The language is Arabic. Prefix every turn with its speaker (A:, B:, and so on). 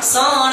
A: صار